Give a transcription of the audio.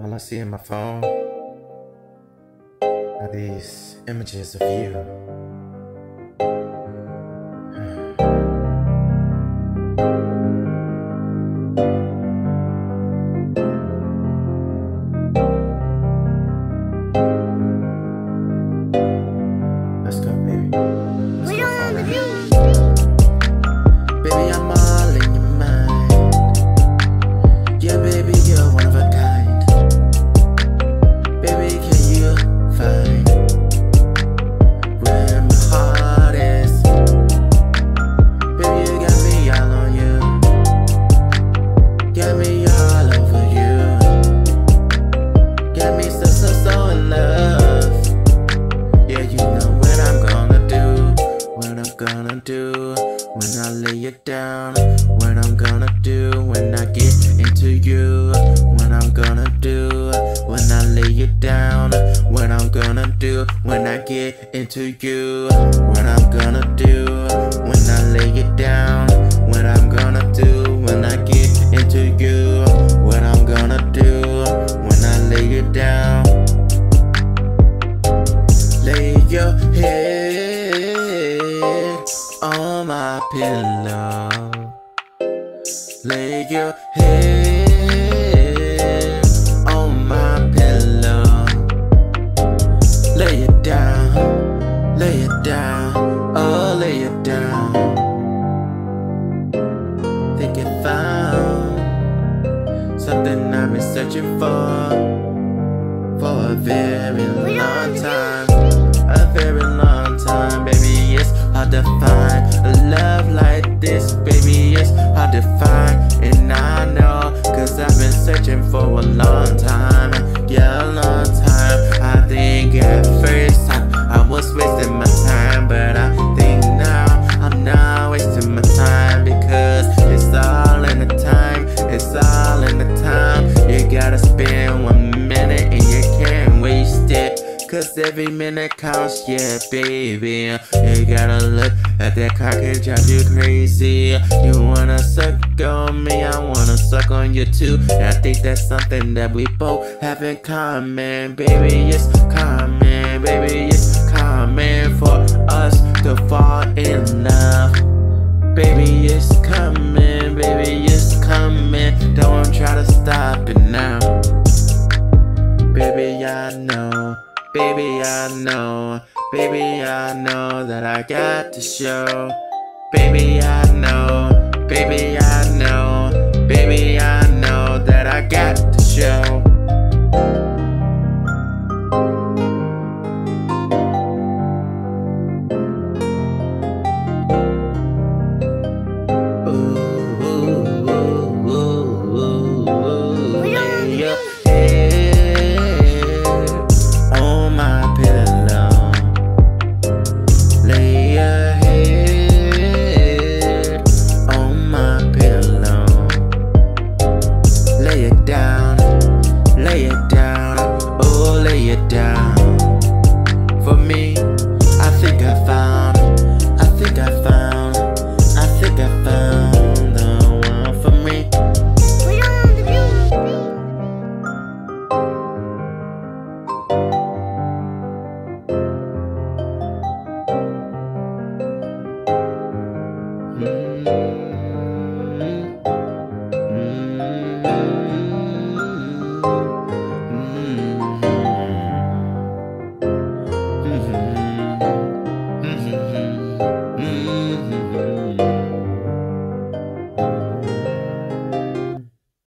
All I see in my phone are these images of you. It down? What I'm gonna do when I get into you? What I'm gonna do when I lay you down? What I'm gonna do when I get into you? What I'm gonna do pillow. Lay your head on my pillow. Lay it down, lay it down, oh, lay it down. Think you found something I've been searching for for a very long time. Hard to find a love like this, baby. It's hard to find, and I know, cause I've been searching for a long time. Yeah, a long time. I think at first time I was wasting my time, but every minute counts, yeah, baby. You gotta look at that cock, and drive you crazy. You wanna suck on me, I wanna suck on you too. And I think that's something that we both have in common, baby. It's common, baby. It's common for us to fall Baby, I know, baby, I know that I got to show. Baby, I know, baby, I know, baby, I know that I got to show.